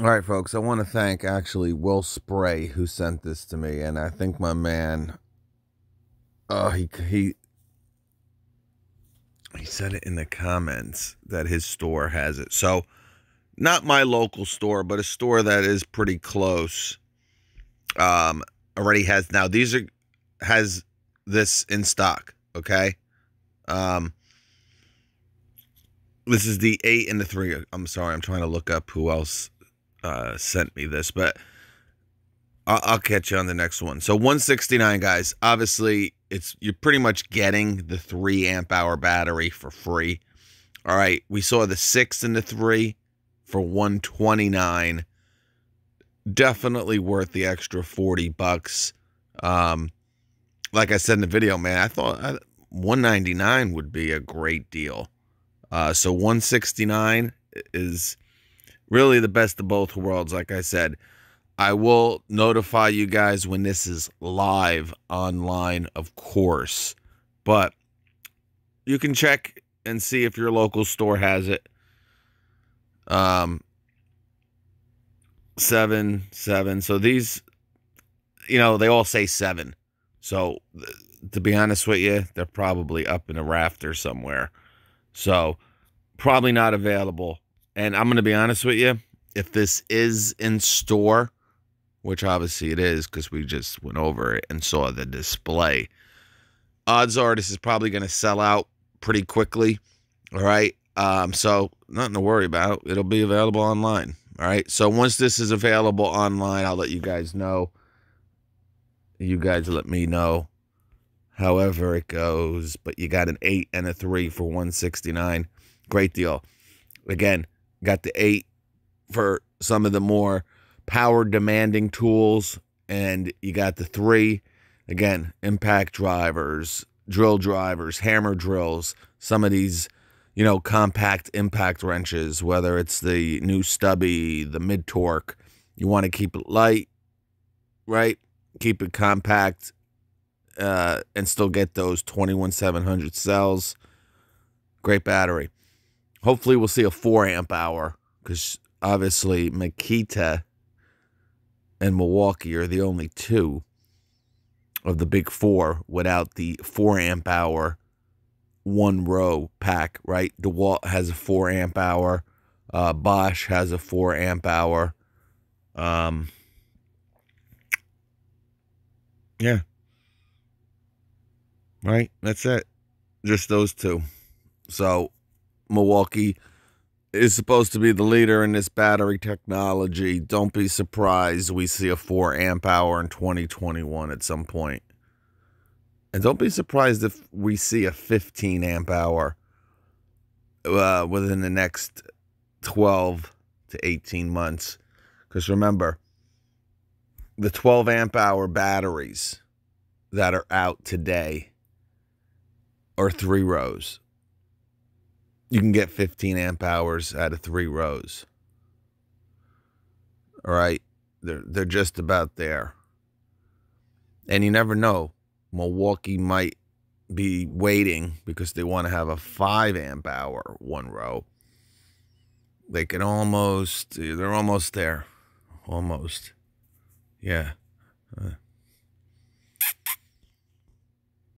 All right, folks. I want to thank actually Will Spray who sent this to me, and I think my man, oh, he he he said it in the comments that his store has it. So, not my local store, but a store that is pretty close. Um, already has now. These are has this in stock. Okay. Um, this is the eight and the three. I'm sorry, I'm trying to look up who else uh, sent me this, but I'll, I'll catch you on the next one. So 169, guys. Obviously, it's you're pretty much getting the three amp hour battery for free. All right, we saw the six and the three for 129. Definitely worth the extra 40 bucks. Um, like I said in the video, man, I thought 199 would be a great deal. Uh, so 169 is really the best of both worlds. Like I said, I will notify you guys when this is live online, of course. But you can check and see if your local store has it. Um, seven, seven. So these, you know, they all say seven. So to be honest with you, they're probably up in a rafter somewhere. So probably not available and I'm going to be honest with you, if this is in store, which obviously it is because we just went over it and saw the display, odds are this is probably going to sell out pretty quickly. All right. Um, so nothing to worry about. It'll be available online. All right. So once this is available online, I'll let you guys know. You guys let me know however it goes. But you got an eight and a three for 169. Great deal. Again, got the eight for some of the more power demanding tools, and you got the three again impact drivers, drill drivers, hammer drills, some of these you know compact impact wrenches, whether it's the new stubby, the mid torque. You want to keep it light, right? Keep it compact, uh, and still get those 21700 cells. Great battery. Hopefully, we'll see a four amp hour because obviously Makita and Milwaukee are the only two of the big four without the four amp hour one row pack, right? DeWalt has a four amp hour. Uh, Bosch has a four amp hour. Um, yeah. Right? That's it. Just those two. So Milwaukee is supposed to be the leader in this battery technology. Don't be surprised we see a 4 amp hour in 2021 at some point. And don't be surprised if we see a 15 amp hour uh, within the next 12 to 18 months. Because remember, the 12 amp hour batteries that are out today are three rows you can get 15 amp hours out of three rows. All right. They're, they're just about there. And you never know. Milwaukee might be waiting because they want to have a five amp hour one row. They can almost, they're almost there. Almost. Yeah. Uh.